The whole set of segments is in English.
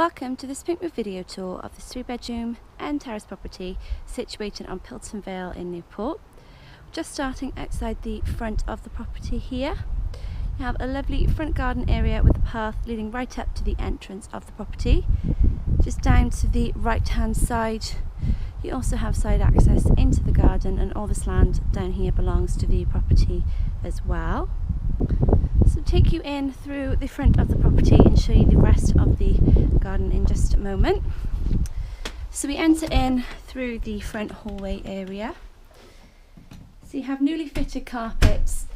Welcome to this Pinkmove video tour of this three bedroom and terrace property situated on Pilton Vale in Newport. Just starting outside the front of the property here. You have a lovely front garden area with a path leading right up to the entrance of the property. Just down to the right hand side you also have side access into the garden and all this land down here belongs to the property as well. So take you in through the front of the property and show you the rest of the just a moment. So we enter in through the front hallway area. So you have newly fitted carpets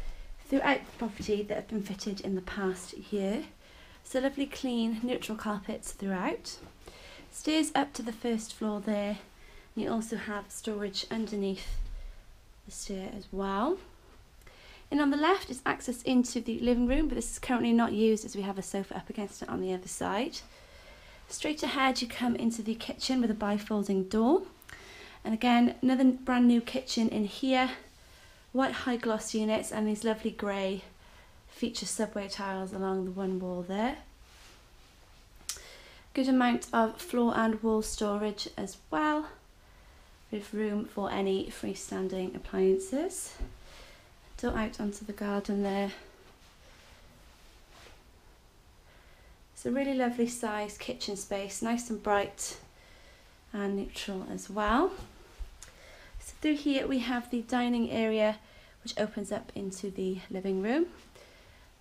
throughout the property that have been fitted in the past year. So lovely clean neutral carpets throughout. Stairs up to the first floor there. You also have storage underneath the stair as well. And on the left is access into the living room, but this is currently not used as we have a sofa up against it on the other side. Straight ahead you come into the kitchen with a bifolding door. And again, another brand new kitchen in here. White high gloss units and these lovely grey feature subway tiles along the one wall there. Good amount of floor and wall storage as well with room for any freestanding appliances. Door out onto the garden there. It's a really lovely sized kitchen space, nice and bright and neutral as well. So through here we have the dining area which opens up into the living room.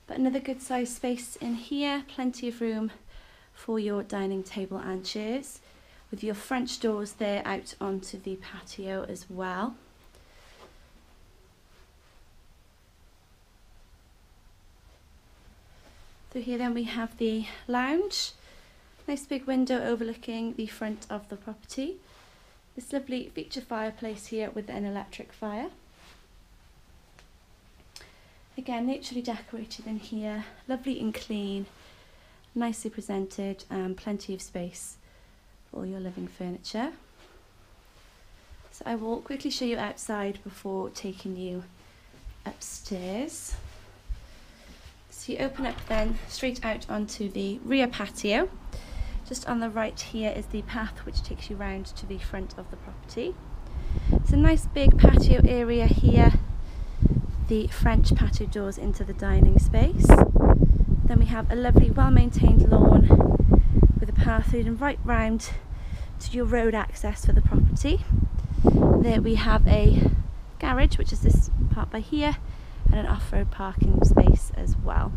But another good sized space in here, plenty of room for your dining table and chairs with your French doors there out onto the patio as well. Through here then we have the lounge. Nice big window overlooking the front of the property. This lovely feature fireplace here with an electric fire. Again, naturally decorated in here, lovely and clean, nicely presented, and plenty of space for all your living furniture. So I will quickly show you outside before taking you upstairs. So you open up then straight out onto the rear patio. Just on the right here is the path which takes you round to the front of the property. It's a nice big patio area here. The French patio doors into the dining space. Then we have a lovely well-maintained lawn with a path leading right round to your road access for the property. There we have a garage, which is this part by here, and an off-road parking space as well.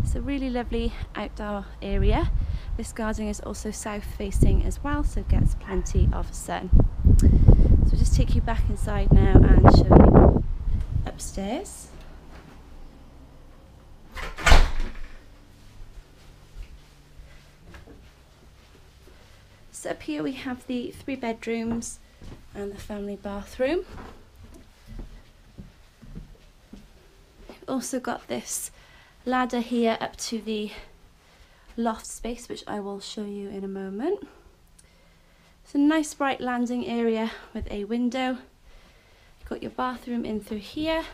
It's a really lovely outdoor area. This garden is also south facing as well, so gets plenty of sun. So I'll just take you back inside now and show you upstairs. So up here we have the three bedrooms and the family bathroom. Also got this ladder here up to the loft space which I will show you in a moment. It's a nice bright landing area with a window. You've got your bathroom in through here.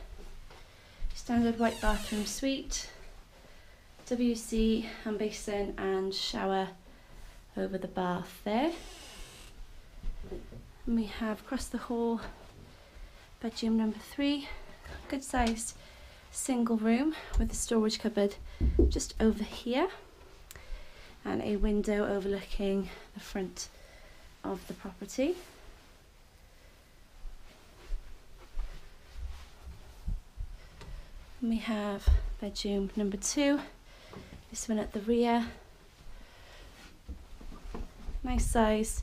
Standard white bathroom suite. WC and basin and shower over the bath there. And we have across the hall bedroom number three, good sized single room with a storage cupboard just over here and a window overlooking the front of the property. And we have bedroom number two, this one at the rear. Nice size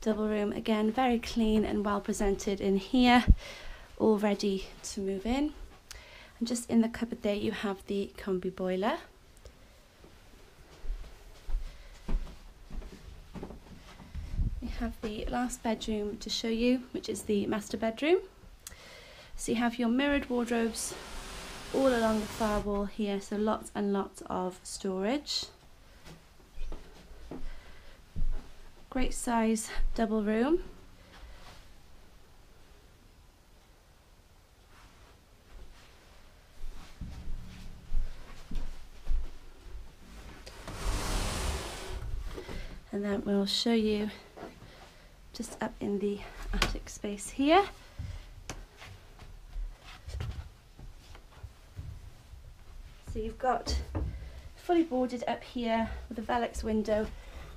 double room, again very clean and well presented in here, all ready to move in. And just in the cupboard there you have the combi boiler. We have the last bedroom to show you, which is the master bedroom. So you have your mirrored wardrobes all along the far wall here, so lots and lots of storage. Great size double room. And then we'll show you just up in the attic space here. So you've got fully boarded up here with a Velux window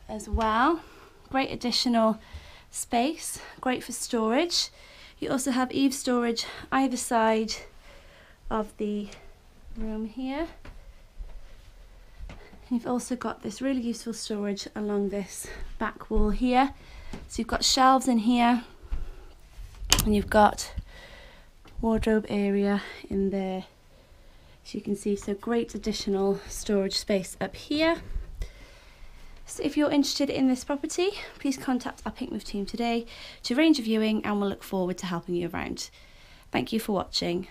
as well. Great additional space, great for storage. You also have eave storage either side of the room here. You've also got this really useful storage along this back wall here. So you've got shelves in here and you've got wardrobe area in there. So you can see, so great additional storage space up here. So if you're interested in this property, please contact our Pinkmove team today to arrange a viewing and we'll look forward to helping you around. Thank you for watching.